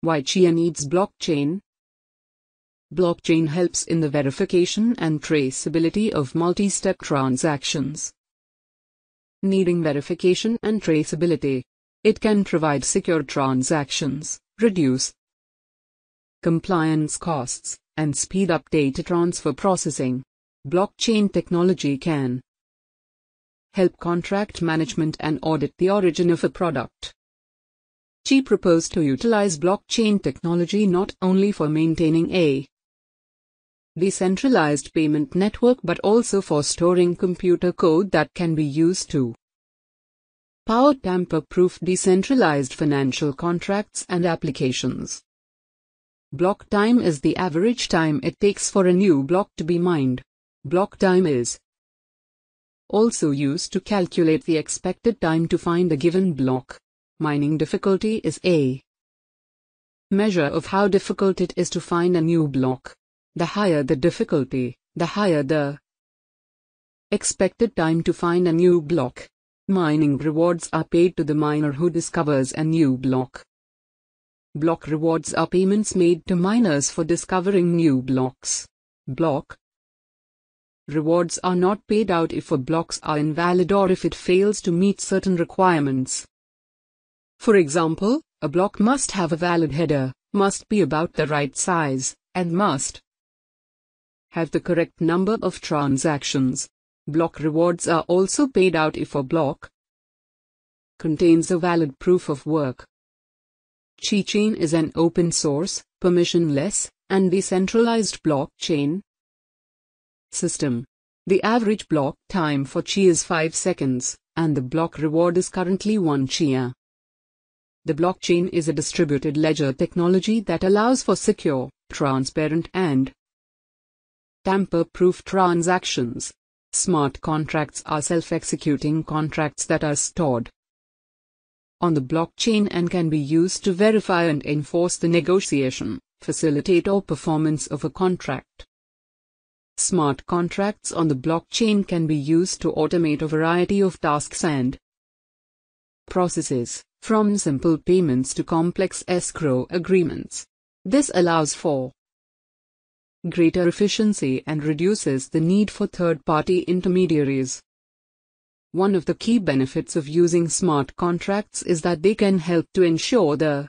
Why QIE needs blockchain? Blockchain helps in the verification and traceability of multi-step transactions. Needing verification and traceability, it can provide secure transactions, reduce compliance costs, and speed up data transfer processing. Blockchain technology can help contract management and audit the origin of a product. She proposed to utilize blockchain technology not only for maintaining a decentralized payment network but also for storing computer code that can be used to power tamper-proof decentralized financial contracts and applications. Block time is the average time it takes for a new block to be mined. Block time is also used to calculate the expected time to find a given block. Mining difficulty is a measure of how difficult it is to find a new block. The higher the difficulty, the higher the expected time to find a new block. Mining rewards are paid to the miner who discovers a new block. Block rewards are payments made to miners for discovering new blocks. Block rewards are not paid out if a blocks are invalid or if it fails to meet certain requirements. For example, a block must have a valid header, must be about the right size, and must have the correct number of transactions. Block rewards are also paid out if a block contains a valid proof of work. Qi-chain is an open source, permissionless, and decentralized blockchain system. The average block time for Qi is 5 seconds, and the block reward is currently 1 QIE. The blockchain is a distributed ledger technology that allows for secure, transparent and tamper-proof transactions. Smart contracts are self-executing contracts that are stored on the blockchain and can be used to verify and enforce the negotiation, facilitate or performance of a contract. Smart contracts on the blockchain can be used to automate a variety of tasks and processes from simple payments to complex escrow agreements. This allows for greater efficiency and reduces the need for third-party intermediaries. One of the key benefits of using smart contracts is that they can help to ensure the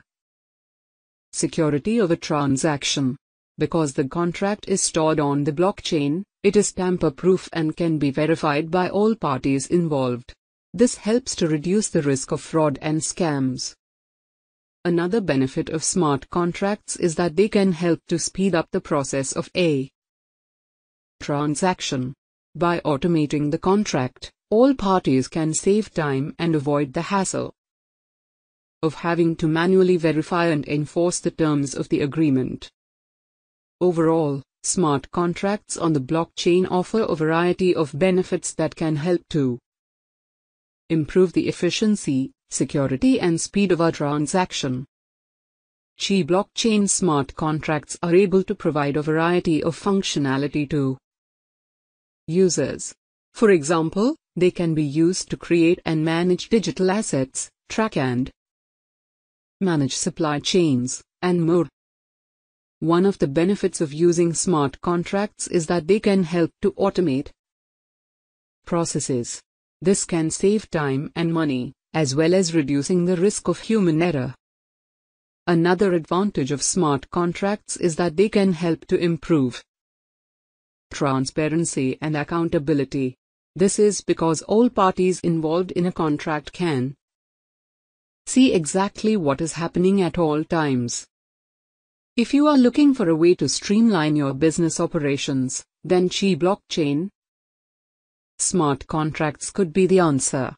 security of a transaction. Because the contract is stored on the blockchain, it is tamper-proof and can be verified by all parties involved. This helps to reduce the risk of fraud and scams. Another benefit of smart contracts is that they can help to speed up the process of a transaction. By automating the contract, all parties can save time and avoid the hassle of having to manually verify and enforce the terms of the agreement. Overall, smart contracts on the blockchain offer a variety of benefits that can help to improve the efficiency, security and speed of our transaction. Qi blockchain smart contracts are able to provide a variety of functionality to users. For example, they can be used to create and manage digital assets, track and manage supply chains, and more. One of the benefits of using smart contracts is that they can help to automate processes. This can save time and money, as well as reducing the risk of human error. Another advantage of smart contracts is that they can help to improve transparency and accountability. This is because all parties involved in a contract can see exactly what is happening at all times. If you are looking for a way to streamline your business operations, then Qi blockchain Smart contracts could be the answer.